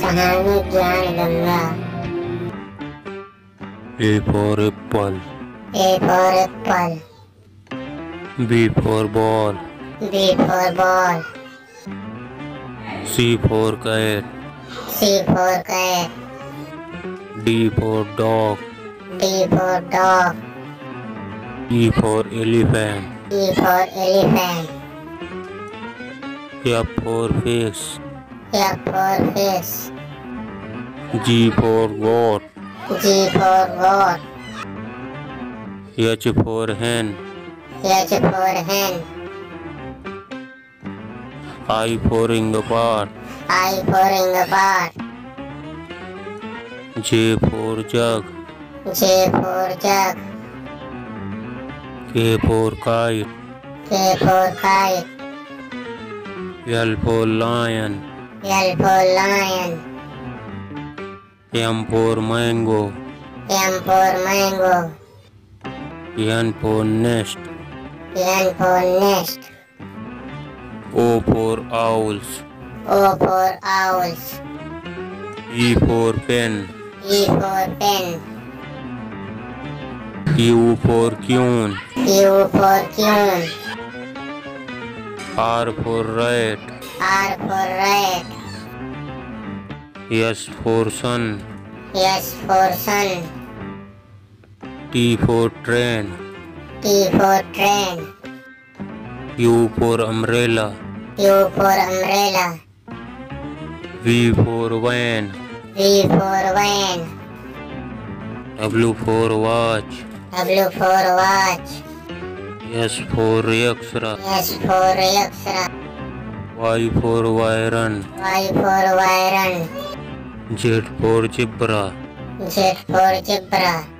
Sahani Gyan Ganga A for apple, A for apple B for ball, B for ball C for cat, C for cat D for dog, D for dog E for elephant, E for elephant F for fish, F for fish G for goat, G for goat H for hen, H for hen I for ingapar, I for ingapar J for jug, J for jug K for kite, K for kite L for lion, L for lion M for mango, M for mango N for nest, N for nest O for owls, O for owls E for pen, E for pen Q for queen, Q for queen R for rat, R for rat S for sun, Yes for sun T for train, T for train. U for umbrella, U for umbrella. V for van, V for van. W for watch, W for watch. S for Yaksra, S for Yaksra Y for Vyron, Y for Vyron Z for zebra, Z for zebra